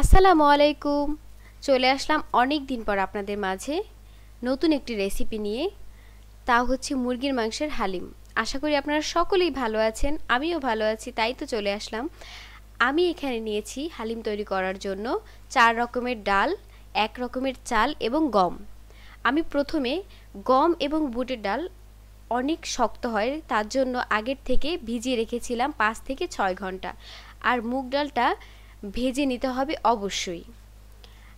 আসসালামু আলাইকুম। চলে আসলাম অনেক দিন পর আপনাদের মাঝে নতুন একটি রেসিপি নিয়ে। তা হচ্ছে মুরগির মাংসের হালিম। আশা করি আপনারা সকলেই ভালো আছেন, আমিও ভালো আছি, তাই তো চলে আসলাম। আমি এখানে নিয়েছি হালিম তৈরি করার জন্য চার রকমের ডাল, এক রকমের চাল এবং গম। আমি প্রথমে গম এবং বুটের ডাল অনেক শক্ত হয়, তার জন্য আগের থেকে ভিজিয়ে রেখেছিলাম পাঁচ থেকে ছয় ঘণ্টা। আর মুগ ডালটা ভেজে নিতে হবে অবশ্যই।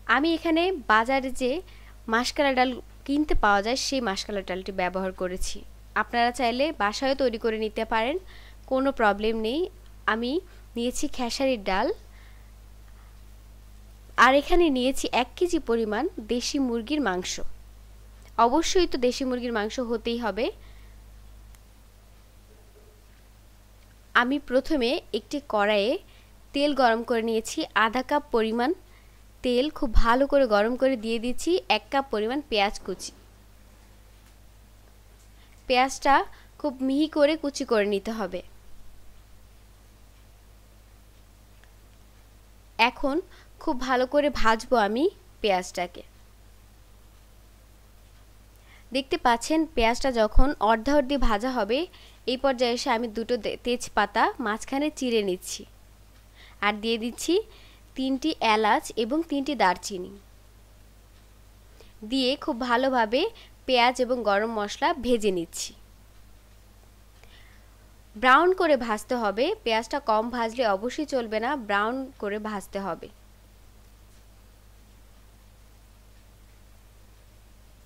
আমি এখানে বাজারে যে মাসকালা ডাল কিনতে পাওয়া যায়, সেই মাসকালা ডালটি ব্যবহার করেছি। আপনারা চাইলে বাসায়ও তৈরি করে নিতে পারেন, কোনো প্রবলেম নেই। আমি নিয়েছি খেসারির ডাল। আর এখানে নিয়েছি এক কেজি পরিমাণ দেশি মুরগির মাংস। অবশ্যই তো দেশি মুরগির মাংস হতেই হবে। আমি প্রথমে একটি কড়াইয়ে তেল গরম করে নিয়েছি। আধা কাপ পরিমাণ তেল খুব ভালো করে গরম করে দিয়ে দিচ্ছি। এক কাপ পরিমাণ পেঁয়াজ কুচি। পেঁয়াজটা খুব মিহি করে কুচি করে নিতে হবে। এখন খুব ভালো করে ভাজবো আমি পেঁয়াজটাকে। দেখতে পাচ্ছেন, পেঁয়াজটা যখন অর্ধা অর্ধি ভাজা হবে, এই পর্যায়ে এসে আমি দুটো তেজপাতা মাঝখানে চিড়ে নিচ্ছি। আর দিয়ে দিচ্ছি তিনটি এলাচ এবং তিনটি দারচিনি। দিয়ে খুব ভালোভাবে পেঁয়াজ এবং গরম মশলা ভেজে নিচ্ছি। ব্রাউন করে ভাজতে হবে। পেঁয়াজটা কম ভাজলে অবশ্যই চলবে না, ব্রাউন করে ভাজতে হবে।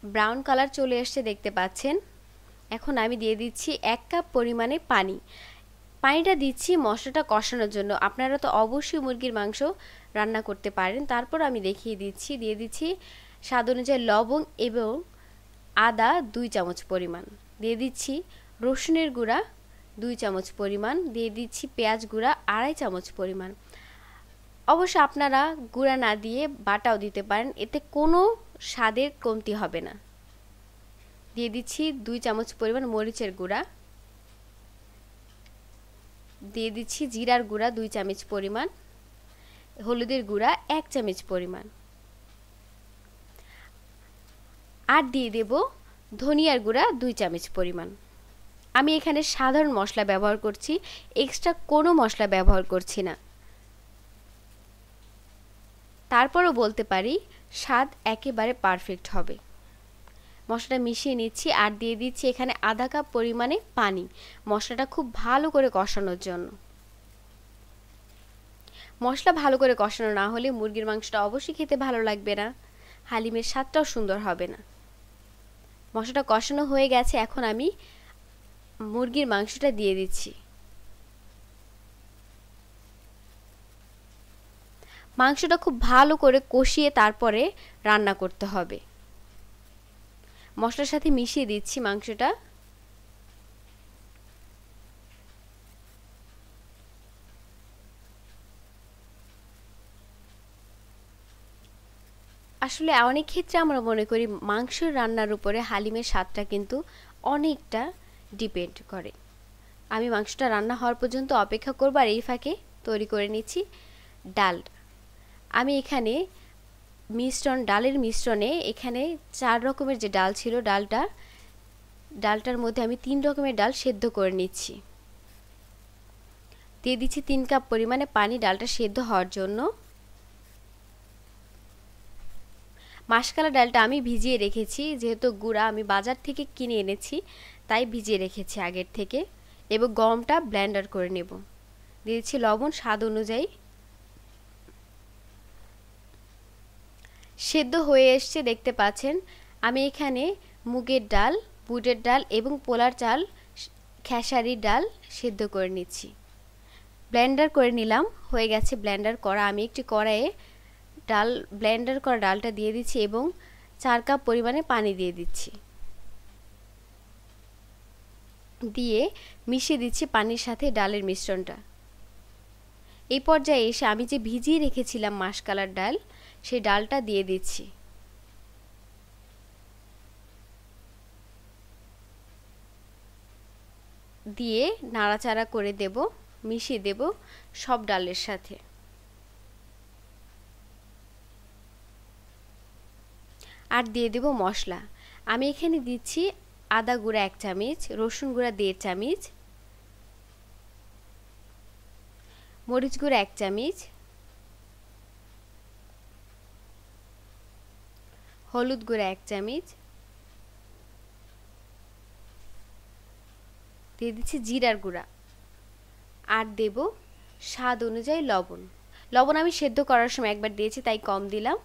ব্রাউন কালার চলে এসছে, দেখতে পাচ্ছেন। এখন আমি দিয়ে দিচ্ছি এক কাপ পরিমাণে পানি। পানিটা দিচ্ছি মশলাটা কষানোর জন্য। আপনারা তো অবশ্যই মুরগির মাংস রান্না করতে পারেন। তারপর আমি দেখিয়ে দিচ্ছি, দিয়ে দিচ্ছি স্বাদ অনুযায়ী লবং এবং আদা দুই চামচ পরিমাণ। দিয়ে দিচ্ছি রসুনের গুঁড়া দুই চামচ পরিমাণ। দিয়ে দিচ্ছি পেঁয়াজ গুঁড়া আড়াই চামচ পরিমাণ। অবশ্য আপনারা গুঁড়া না দিয়ে বাটাও দিতে পারেন, এতে কোনো স্বাদের কমতি হবে না। দিয়ে দিচ্ছি দুই চামচ পরিমাণ মরিচের গুঁড়া। দিয়ে দিচ্ছি জিরার গুঁড়া দুই চামচ পরিমাণ, হলুদের গুঁড়া এক চামচ পরিমাণ। আর দিয়ে দেব ধনিয়ার গুঁড়া দুই চামচ পরিমাণ। আমি এখানে সাধারণ মশলা ব্যবহার করছি, এক্সট্রা কোনো মশলা ব্যবহার করছি না। তারপরও বলতে পারি, স্বাদ একেবারে পারফেক্ট হবে। মশলাটা মিশিয়ে নিচ্ছি আর দিয়ে দিচ্ছি এখানে আধা কাপ পরিমাণে পানি। মশলাটা খুব ভালো করে কষানোর জন্য। মশলা ভালো করে কষানো না হলে মুরগির মাংসটা অবশ্যই খেতে ভালো লাগবে না। হালিমের স্বাদটাও সুন্দর হবে না। মশলাটা কষানো হয়ে গেছে, এখন আমি মুরগির মাংসটা দিয়ে দিচ্ছি। মাংসটা খুব ভালো করে কষিয়ে তারপরে রান্না করতে হবে। মশলার সাথে মিশিয়ে দিচ্ছি মাংসটা। আসলে অনেক ক্ষেত্রে আমরা মনে করি মাংস রান্নার উপরে হালিমের স্বাদটা কিন্তু অনেকটা ডিপেন্ড করে। আমি মাংসটা রান্না হওয়ার পর্যন্ত অপেক্ষা করব আর এই ফাঁকে তৈরি করে নিচ্ছি ডাল আমি এখানে মিশ্রণ, ডালের মিশ্রণে এখানে চার রকমের যে ডাল ছিল, ডালটা, ডালটার মধ্যে আমি তিন রকমের ডাল সেদ্ধ করে নিচ্ছি। দিয়ে দিচ্ছি তিন কাপ পরিমাণে পানি ডালটা সেদ্ধ হওয়ার জন্য। মাসকালা ডালটা আমি ভিজিয়ে রেখেছি, যেহেতু গুঁড়া আমি বাজার থেকে কিনে এনেছি, তাই ভিজিয়ে রেখেছি আগের থেকে। এবং গমটা ব্ল্যান্ডার করে নেব। দিয়েছি লবণ স্বাদ অনুযায়ী সেদ্ধ হয়ে এসছে দেখতে পাচ্ছেন। আমি এখানে মুগের ডাল, বুটের ডাল এবং পোলার চাল, খেসারির ডাল সেদ্ধ করে নিচ্ছি। ব্লেন্ডার করে নিলাম, হয়ে গেছে ব্লেন্ডার করা। আমি একটি কড়াইয়ে ডাল, ব্লেন্ডার করা ডালটা দিয়ে দিচ্ছি এবং চার কাপ পরিমাণে পানি দিয়ে দিচ্ছি। দিয়ে মিশিয়ে দিচ্ছি পানির সাথে ডালের মিশ্রণটা। এই পর্যায়ে এসে আমি যে ভিজিয়ে রেখেছিলাম মাসকালার ডাল সেই ডালটা দিয়ে দিচ্ছি। দিয়ে নাড়াচাড়া করে দেব, মিশিয়ে দেব সব ডালের সাথে। আর দিয়ে দেব মশলা। আমি এখানে দিচ্ছি আদা গুঁড়া এক চামচ, রসুন গুঁড়া দেড় চামচ, মরিচ গুঁড়া এক চামচ হলুদ গুঁড়া এক চামচ। দিয়ে দিচ্ছি জিরার গুঁড়া। আর দেব স্বাদ অনুযায়ী লবণ। লবণ আমি সেদ্ধ করার সময় একবার দিয়েছি, তাই কম দিলাম।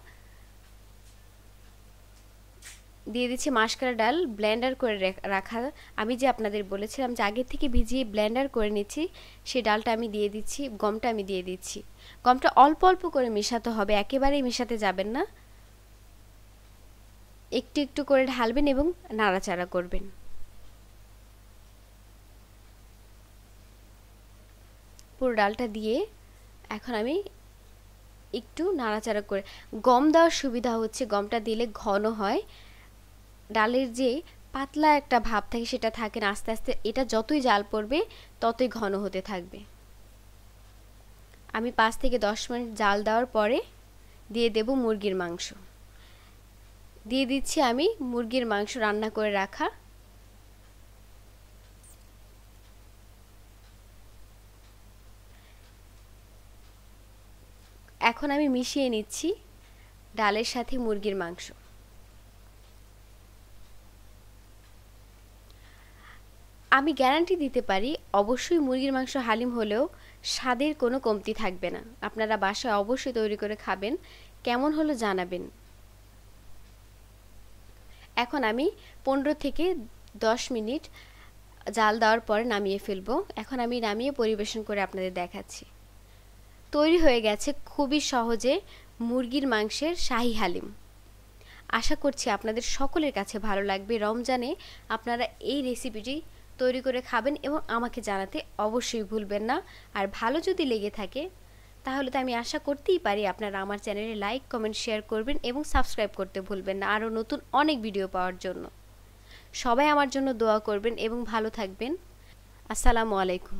দিয়ে দিচ্ছি মাসকারা ডাল, ব্লেন্ডার করে রাখা। আমি যে আপনাদের বলেছিলাম যে আগের থেকে ভিজিয়ে ব্লেন্ডার করে নিচ্ছি সেই ডালটা আমি দিয়ে দিচ্ছি, গমটা আমি দিয়ে দিচ্ছি। গমটা অল্প অল্প করে মেশাতে হবে, একেবারেই মেশাতে যাবেন না। একটু একটু করে ঢালবেন এবং নাড়াচাড়া করবেন। পুরো ডালটা দিয়ে এখন আমি একটু নাড়াচাড়া করে, গম দেওয়ার সুবিধা হচ্ছে গমটা দিলে ঘন হয়। ডালের যে পাতলা একটা ভাব থাকে সেটা থাকে না, আস্তে আস্তে এটা যতই জাল পড়বে ততই ঘন হতে থাকবে। আমি পাঁচ থেকে দশ মিনিট জাল দেওয়ার পরে দিয়ে দেব মুরগির মাংস। দিয়ে দিচ্ছি আমি মুরগির মাংস রান্না করে রাখা। এখন আমি মিশিয়ে নিচ্ছি ডালের সাথে মুরগির মাংস। আমি গ্যারান্টি দিতে পারি, অবশ্যই মুরগির মাংস হালিম হলেও স্বাদের কোনো কমতি থাকবে না। আপনারা বাসায় অবশ্যই তৈরি করে খাবেন, কেমন হলো জানাবেন। এখন আমি পনেরো থেকে দশ মিনিট জাল দেওয়ার পরে নামিয়ে ফেলব। এখন আমি নামিয়ে পরিবেশন করে আপনাদের দেখাচ্ছি। তৈরি হয়ে গেছে খুবই সহজে মুরগির মাংসের শাহি হালিম। আশা করছি আপনাদের সকলের কাছে ভালো লাগবে। রমজানে আপনারা এই রেসিপিটি তৈরি করে খাবেন এবং আমাকে জানাতে অবশ্যই ভুলবেন না। আর ভালো যদি লেগে থাকে তাহলে তো আমি আশা করতেই পারি আপনারা আমার চ্যানেলে লাইক কমেন্ট শেয়ার করবেন এবং সাবস্ক্রাইব করতে ভুলবেন না আরও নতুন অনেক ভিডিও পাওয়ার জন্য। সবাই আমার জন্য দোয়া করবেন এবং ভালো থাকবেন। আসসালামু আলাইকুম।